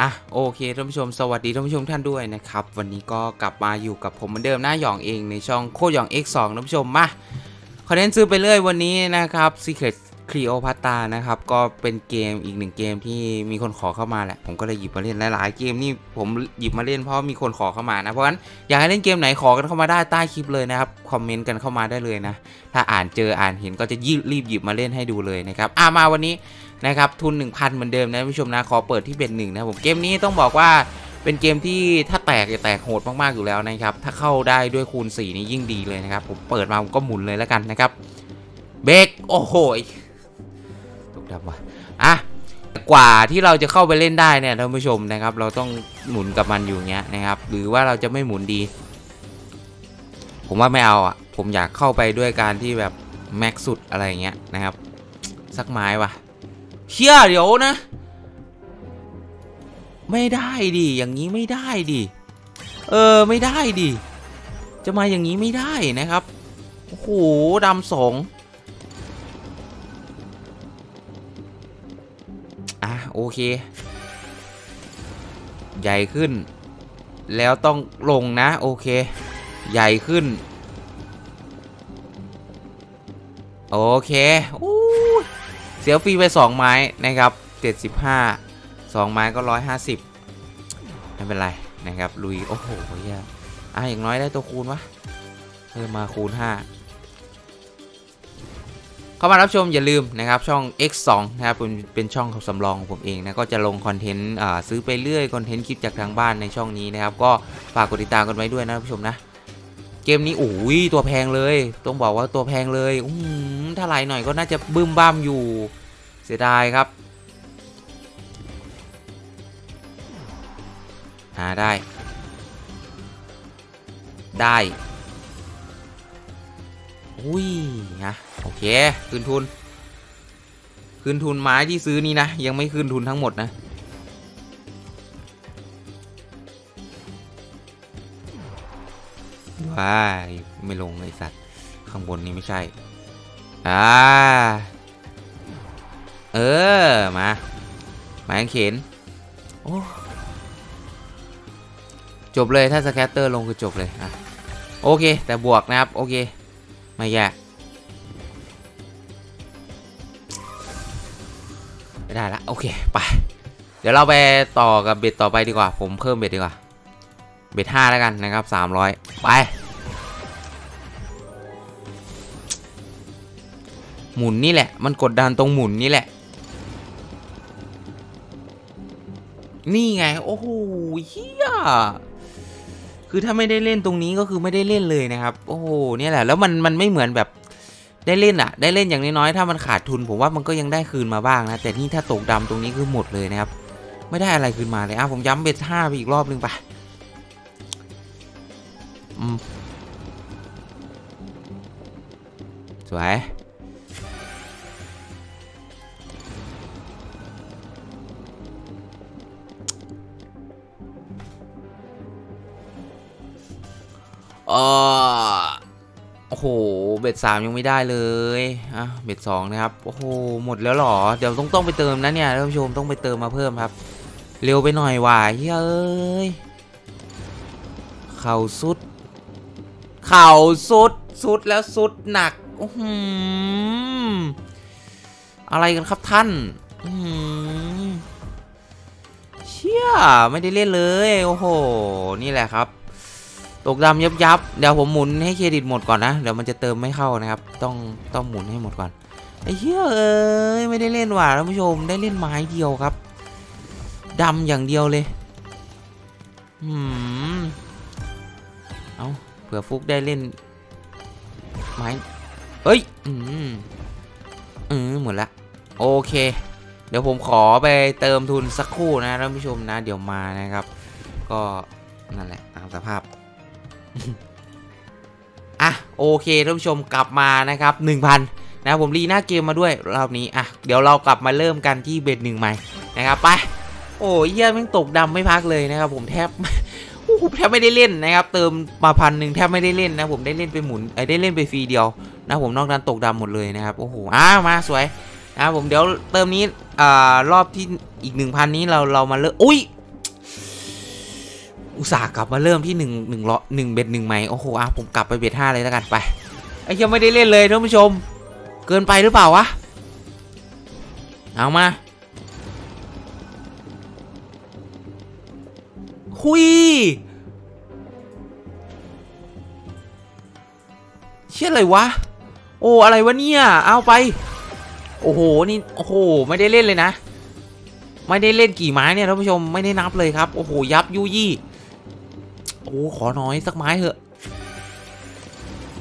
อะโอเคท่านผู้ชมสวัสดีท่านผู้ชมท่านด้วยนะครับ วันนี้ก็กลับมาอยู่กับผมเหมือนเดิมหน้าหยองเองในช่องโคหยอง X2 ท่านผู้ชมมาคอนเทนต์ซื้อไปเรื่อยวันนี้นะครับ Secret Cleopatra นะครับ ก็เป็นเกมอีกหนึ่งเกมที่มีคนขอเข้ามาแหละ ผมก็เลยหยิบมาเล่นหลายๆเกมนี่ผมหยิบมาเล่นเพราะมีคนขอเข้ามานะ เพราะฉะนั้นอยากให้เล่นเกมไหนขอกันเข้ามาได้ใต้คลิปเลยนะครับคอมเมนต์กันเข้ามาได้เลยนะถ้าอ่านเจออ่านเห็นก็จะรีบหยิบมาเล่นให้ดูเลยนะครับอะมาวันนี้ นะครับทุน 1,000 เหมือนเดิมนะผู้ชมนะขอเปิดที่เบ็ดหนึ่งนะผมเกมนี้ต้องบอกว่าเป็นเกมที่ถ้าแตกจะแตกโหดมากๆอยู่แล้วนะครับถ้าเข้าได้ด้วยคูณ 4 นี่ยิ่งดีเลยนะครับผมเปิดมาผมก็หมุนเลยแล้วกันนะครับเบรกโอ้โหตกดับว่ะอะกว่าที่เราจะเข้าไปเล่นได้เนี่ยท่านผู้ชมนะครับ เราต้องหมุนกับมันอยู่เงี้ยนะครับ หรือว่าเราจะไม่หมุนดี ผมว่าไม่เอาอะผมอยากเข้าไปด้วยการที่แบบแม็กสุดอะไรเงี้ยนะครับ สักไม้ว่ะ เชี่ยเดี๋ยวนะ ไม่ได้ดิอย่างนี้ไม่ได้ดิเออไม่ได้ดิจะมาอย่างนี้ไม่ได้นะครับโอ้โหดำสองอะโอเค ใหญ่ขึ้น แล้วต้องลงนะ โอเค ใหญ่ขึ้น โอเคอู้เสียฟรีไป 2 ไม้นะครับ 75 2 ไม้ก็ 150 ไม่เป็นไรนะครับ ลุย โอ้โหเฮียอะอย่างน้อยได้ตัวคูณวะเพิ่มมาคูณ 5 เข้ามารับชมอย่าลืมนะครับ ช่อง X2 นะครับเป็นเป็นช่องสำรองของผมเองนะ ก็จะลงคอนเทนต์ซื้อไปเรื่อยคอนเทนต์คลิปจากทางบ้านในช่องนี้นะครับ ก็ฝากกดติดตามกันไว้ด้วยนะผู้ชมนะ เกมนี้โอ้ยตัวแพงเลย ต้องบอกว่าตัวแพงเลยอืมถ้าไหลหน่อยก็น่าจะบึ้มบ้ามอยู่ เสียดายครับ หาได้ ได้อุ้ยนะโอเค คืนทุน คืนทุนไม้ที่ซื้อนี่นะ ยังไม่คืนทุนทั้งหมดนะ ว้าไม่ลงไอสัตว์ ข้างบนนี้ไม่ใช่ อ่า เออ มาหมายเข็น โอ้ จบเลยถ้าสแคตเตอร์ลงคือจบเลยอะโอเค แต่บวกนะครับ โอเค ไม่แย่ไม่ได้ละ โอเค ไป เดี๋ยวเราไปต่อกับเบ็ดต่อไปดีกว่า ผมเพิ่มเบ็ดดีกว่า เบ็ดห้าแล้วกันนะครับสามร้อยไป หมุนนี่แหละ มันกดดันตรงหมุนนี่แหละ นี่ไง โอ้โหเฮียคือถ้าไม่ได้เล่นตรงนี้ก็คือไม่ได้เล่นเลยนะครับ โอ้โหเนี่ยแหละ แล้วมันมันไม่เหมือนแบบได้เล่นอะได้เล่นอย่างน้อยๆถ้ามันขาดทุนผมว่ามันก็ยังได้คืนมาบ้างนะแต่นี่ถ้าตกดำตรงนี้คือหมดเลยนะครับ ไม่ได้อะไรคืนมาเลยอะผมย้ำเบ็ดห้าไปอีกรอบนึงไป สวยเออโอ้โห เบ็ดสามยังไม่ได้เลย อะ เบ็ดสองนะครับ โอ้โห หมดแล้วหรอ เดี๋ยวต้องต้องไปเติมนะเนี่ยท่านผู้ชมต้องไปเติมมาเพิ่มครับ เร็วไปหน่อยว่ะเฮ้ย เข่าสุด เข่าสุดสุดแล้วสุดหนักอ้โหอะไรกันครับท่านอืมเชี่ยไม่ได้เล่นเลย โอ้โห นี่แหละครับ ตกดำยับยับเดี๋ยวผมหมุนให้เครดิตหมดก่อนนะ เดี๋ยวมันจะเติมไม่เข้านะครับ ต้องต้องหมุนให้หมดก่อนไอ้เหี้ยเอ้ยไม่ได้เล่นว่ะท่านผู้ชมได้เล่นไม้เดียวครับดำอย่างเดียวเลย อืม เอา เผื่อฟุกได้เล่น ไม้เอ้ย อืมอืมหมดละ โอเค เดี๋ยวผมขอไปเติมทุนสักครู่นะท่านผู้ชมนะ เดี๋ยวมานะครับ ก็นั่นแหละตามสภาพอะโอเคท่านผู้ชมกลับมานะครับ 1,000นะผมรีหน้าเกมมาด้วยรอบนี้อะเดี๋ยวเรากลับมาเริ่มกันที่เบ็ดหนึ่งใหม่นะครับไปโอ้ยเยี่ยมงตกดำไม่พักเลยนะครับผมแทบ แทบไม่ได้เล่นนะครับ เติมมาพันหนึ่งแทบไม่ได้เล่นนะผมได้เล่นไปหมุนไอ้ได้เล่นไปฟรีเดียวนะผมนอกนั้นตกดำหมดเลยนะครับโอ้โหอ้ามาสวยนะผมเดี๋ยวเติมนี้อ่ารอบที่อีกหนึ่งพันนี้เราเรามาเลิกอุ้ยอุตส่าห์กลับมาเริ่มที่หนึ่งหนึ่งร้อยหนึ่งเบ็ดหนึ่งใหมโอ้โหอะผมกลับไปเบ็ดห้าเลยแล้วกันไปไอ้ยังไม่ได้เล่นเลยท่านผู้ชม เกินไปหรือเปล่าวะเอามาหุย เชื่ออะไรวะ โอ้อะไรวะเนี่ย เอาไป โอ้โห นี่ โอ้โห ไม่ได้เล่นเลยนะ ไม่ได้เล่นกี่ไม้เนี่ยท่านผู้ชม ไม่ได้นับเลยครับ โอ้โห ยับยุยี่ โอ้ ขอน้อยสักไม้เถอะ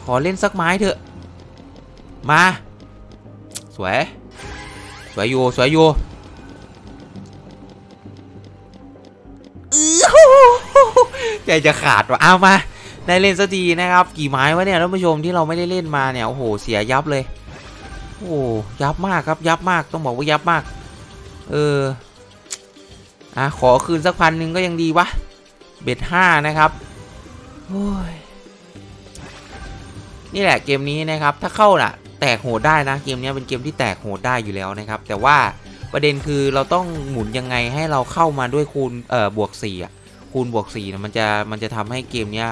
ขอเล่นสักไม้เถอะ มา สวย สวยอยู่ สวยอยู่ใจจะขาดว่ะเอามา ได้เล่นสักทีนะครับ กี่ไม้วะเนี่ยท่านผู้ชมที่เราไม่ได้เล่นมาเนี่ยโอ้โหเสียยับเลย โอ้ยับมากครับยับมากต้องบอกว่ายับมาก เอออะขอคืนสักพันหนึ่งก็ยังดีวะเบ็ดห้านะครับโอ้ยนี่แหละเกมนี้นะครับ ถ้าเข้าน่ะ แตกโหดได้นะเกมนี้เป็นเกมที่แตกโหดได้อยู่แล้วนะครับ แต่ว่าประเด็นคือเราต้องหมุนยังไงให้เราเข้ามาด้วยคูณเอ่อบวก4อะคูณบวก4นะมันจะมันจะทำให้เกมเนี้ย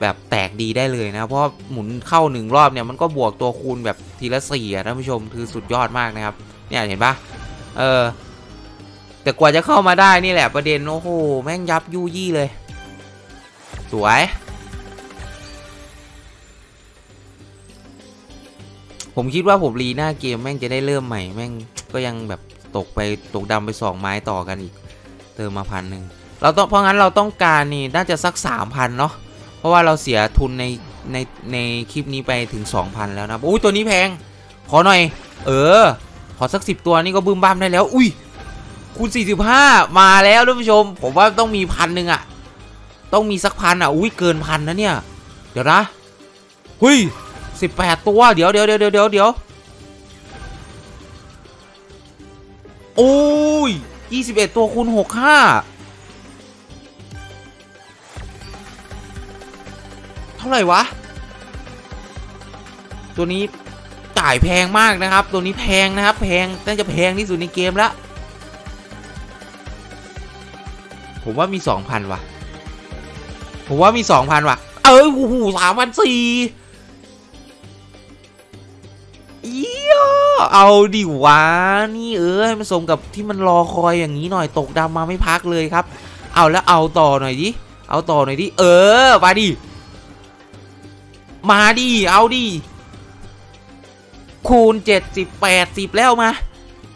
แบบแตกดีได้เลยนะ เพราะหมุนเข้าหนึ่งรอบเนี่ยมันก็บวกตัวคูณแบบทีละสี่อะท่านผู้ชมคือสุดยอดมากนะครับ เนี่ยเห็นปะเออ แต่กว่าจะเข้ามาได้นี่แหละประเด็น โอ้โห แม่งยับยุยี่เลย สวย ผมคิดว่าผมรีหน้าเกมแม่งจะได้เริ่มใหม่แม่งก็ยังแบบตกไปตกดำไปสองไม้ต่อกันอีก เติมมาพันหนึ่งเราต้องเพราะงั้นเราต้องการนี่น่าจะสักสามพันเนาะ ราะว่าเราเสียทุนในในในคลิปนี้ไปถึง 2,000 แล้วนะอุ้ยตัวนี้แพง ขอหน่อย เออ ขอสักสิบตัวนี่ก็บึ้มบ้ามได้แล้ว อุ้ยคูณ 45 มาแล้วท่านผู้ชม ผมว่าต้องมีพันหนึ่งอะต้องมีสักพันอะอุ้ยเกินพันนะเนี่ย เดี๋ยวนะหุย18 ตัวเดี๋ยวเดี๋ยวเดี๋ยวเดี๋ยวเดี๋ยวเดี๋ยวโอ้ย21 ตัวคูณ 65 เท่าไหร่วะ ตัวนี้จ่ายแพงมากนะครับ ตัวนี้แพงนะครับ แพงน่าจะแพงที่สุดในเกมแล้วผมว่ามี2,000ว่ะ ผมว่ามี2,000ว่ะ เออโอ้โหสามพันสี่เยี่ยเอาดิวะนี่เออให้มันสมกับที่มันรอคอยอย่างนี้หน่อยตกดำมาไม่พักเลยครับ เอาแล้วเอาต่อหน่อยดิ เอาต่อหน่อยดิ เออมาดิ มาดิ เอาดิ คูณ70 80แปดสิบแล้วมา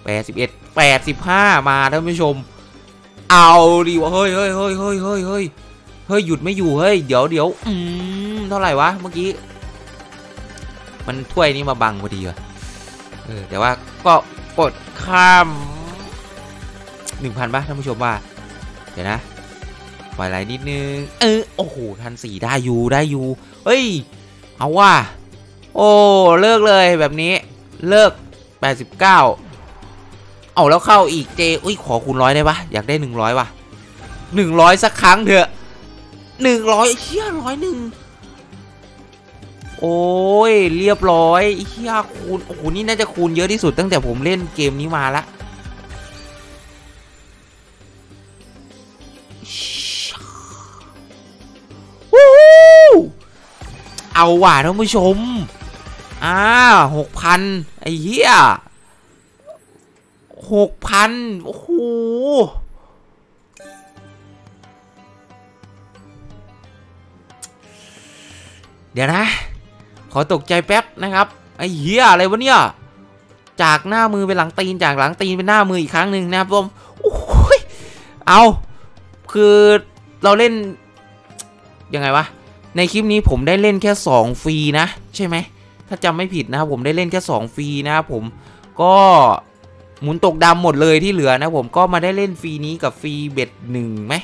81 85มาท่านผู้ชม เอาดิวะเฮ้ยเฮ้ยเฮ้ยเฮ้ยเฮ้ยเฮ้ยเฮ้ยหยุดไม่อยู่เฮ้ยเดี๋ยวเดี๋ยวอืมเท่าไหร่วะเมื่อกี้ มันถ้วยนี้มาบังพอดีวะเออแต่ว่าก็กดข้ามหนึ่งพันป่ะท่านผู้ชมว่า เดี๋ยวนะปล่อยไหลนิดนึง เออ โอ้โห ทันสี่ได้อยู่ ได้อยู่ เฮ้ย เอาว่ะโอ้เลิกเลยแบบนี้เลิก 89 เอาแล้วเข้าอีกเจอุ้ยขอคูณร้อยได้ปะอยากได้ 100ว่ะ100 สักครั้งเถอะ 100เชี่ยร้อยหนึ่งโอ้ยเรียบร้อยเชี่ยคูณโอ้โหนี่น่าจะคูณเยอะที่สุดตั้งแต่ผมเล่นเกมนี้มาละ เอาว่ะท่านผู้ชม อ่าหกพันไอ้เหี้ยหกพันโอ้โหเดี๋ยวนะ ขอตกใจแป๊บนะครับ ไอ้เหี้ยอะไรวะเนี่ย จากหน้ามือเป็นหลังตีน จากหลังตีนเป็นหน้ามืออีกครั้งหนึ่งนะครับผมโอ้ยเอา คือเราเล่น ยังไงวะ ในคลิปนี้ผมได้เล่นแค่ 2 ฟรีนะ ใช่ไหม ถ้าจำไม่ผิดนะครับผมได้เล่นแค่ 2 ฟรีนะครับผมก็หมุนตกดำหมดเลยที่เหลือนะผมก็มาได้เล่นฟรีนี้กับฟรีเบ็ดหนึ่งไหม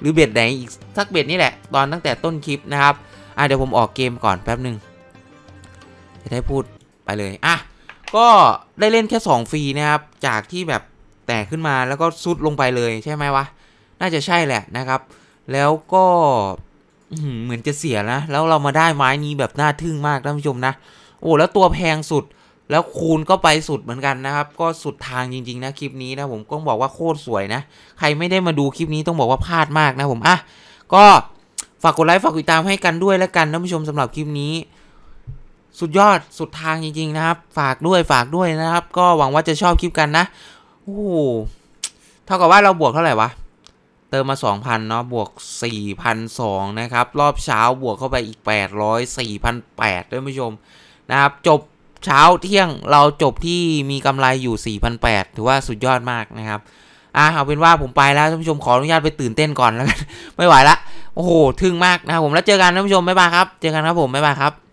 หรือเบ็ดไหนอีกสักเบ็ดนี่แหละตอนตั้งแต่ต้นคลิปนะครับอะเดี๋ยวผมออกเกมก่อนแป๊บหนึ่งจะได้พูดไปเลยอะก็ได้เล่นแค่ 2 ฟรีนะครับจากที่แบบแตกขึ้นมาแล้วก็ซุดลงไปเลยใช่ไหมวะน่าจะใช่แหละนะครับ แล้วก็ เหมือนจะเสียนะ แล้วเรามาได้ไม้นี้แบบน่าทึ่งมากท่านผู้ชมนะ โอ้แล้วตัวแพงสุด แล้วคูณก็ไปสุดเหมือนกันนะครับ ก็สุดทางจริงๆนะคลิปนี้นะผมก็บอกว่าโคตรสวยนะ ใครไม่ได้มาดูคลิปนี้ต้องบอกว่าพลาดมากนะผมอะก็ฝากกดไลค์ฝากติดตามให้กันด้วยแล้วกันท่านผู้ชมสำหรับคลิปนี้ สุดยอดสุดทางจริงๆนะครับ ฝากด้วยฝากด้วยนะครับ ก็หวังว่าจะชอบคลิปกันนะโอ้โหเท่ากับว่าเราบวกเท่าไหร่วะ เติมมา 2,000เนาะบวก 4,200 นะครับ รอบเช้าบวกเข้าไปอีก 800 4,800ท่านผู้ชมนะครับ จบเช้าเที่ยงเราจบที่มีกำไรอยู่ 4,800 ถือว่าสุดยอดมากนะครับอะเอาเป็นว่าผมไปแล้วท่านผู้ชมขออนุญาตไปตื่นเต้นก่อนแล้วกันไม่ไหวละโอ้โหทึ่งมากนะครับผมแล้วเจอกันท่านผู้ชมบ๊ายบายครับ เจอกันครับผมบ๊ายบายครับ